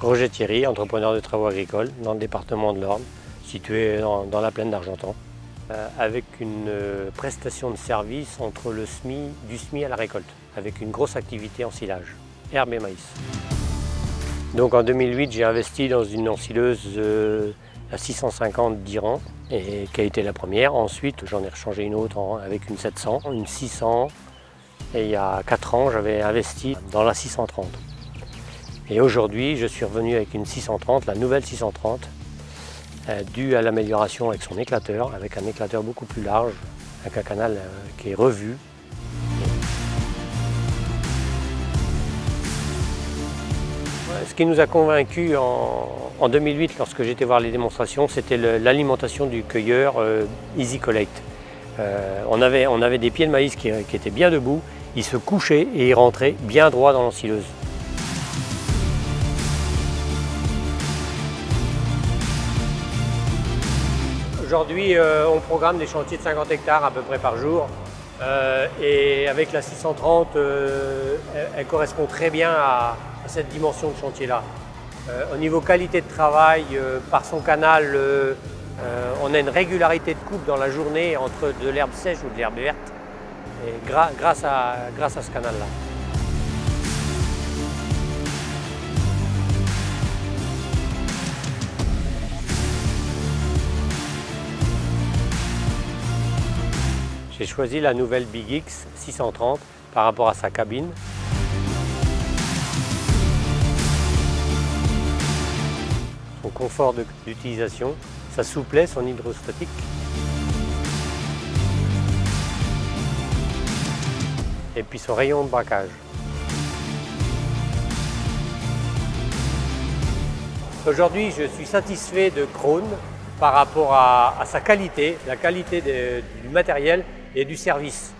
Roger Thierry, entrepreneur de travaux agricoles dans le département de l'Orne, situé dans, la plaine d'Argentan, euh, avec une euh, prestation de service entre le SMI, du SMI à la récolte, avec une grosse activité en silage, herbe et maïs. Donc en 2008, j'ai investi dans une ensileuse euh, à 650 d'Iran, et qui a été la première. Ensuite, j'en ai rechangé une autre avec une 700, une 600, et il y a 4 ans, j'avais investi dans la 630. Et aujourd'hui, je suis revenu avec une 630, la nouvelle 630, euh, due à l'amélioration avec son éclateur, avec un éclateur beaucoup plus large, avec un canal euh, qui est revu. Ce qui nous a convaincus en, 2008, lorsque j'étais voir les démonstrations, c'était l'alimentation du cueilleur euh, Easy Collect. on, avait, on, avait, des pieds de maïs qui, qui étaient bien debout, ils se couchaient et ils rentraient bien droit dans l'ensileuse. Aujourd'hui, euh, on programme des chantiers de 50 hectares à peu près par jour. Euh, et avec la 630, euh, elle, correspond très bien à, cette dimension de chantier-là. au niveau qualité de travail, par son canal, on a une régularité de coupe dans la journée entre de l'herbe sèche ou de l'herbe verte, grâce à ce canal-là. J'ai choisi la nouvelle Big X 630 par rapport à sa cabine. Son confort d'utilisation, sa souplesse, son hydrostatique. Et puis son rayon de braquage. Aujourd'hui, je suis satisfait de Krone par rapport à, sa qualité, la qualité du matériel et du service.